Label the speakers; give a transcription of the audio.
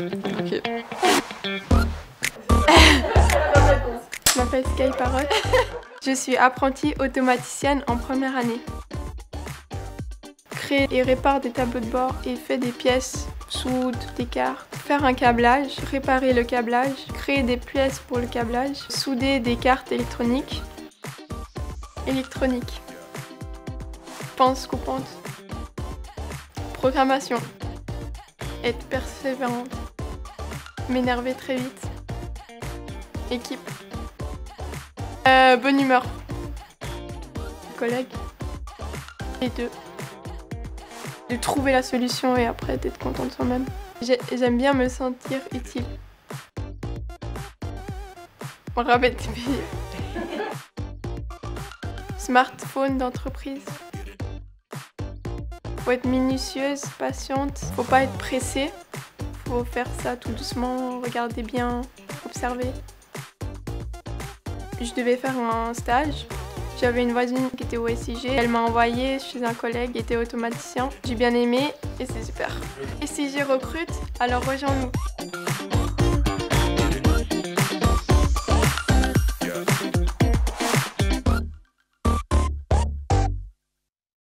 Speaker 1: Ok. Je m'appelle Sky Parrot. Je suis apprentie automaticienne en première année. Crée et répare des tableaux de bord et fait des pièces, soude des cartes, faire un câblage, réparer le câblage, créer des pièces pour le câblage, souder des cartes électroniques. Électronique. Pense coupante. Programmation. Être persévérante. M'énerver très vite. Équipe. Euh, bonne humeur. Collègue. Les deux. De trouver la solution et après d'être content de soi-même. J'ai- J'aime bien me sentir utile. Rabais. Smartphone d'entreprise. Faut être minutieuse, patiente. Faut pas être pressée. Faut faire ça tout doucement, regarder bien, observer. Je devais faire un stage. J'avais une voisine qui était au SIG. Elle m'a envoyé chez un collègue qui était automaticien. J'ai bien aimé et c'est super. SIG recrute, alors rejoins-nous.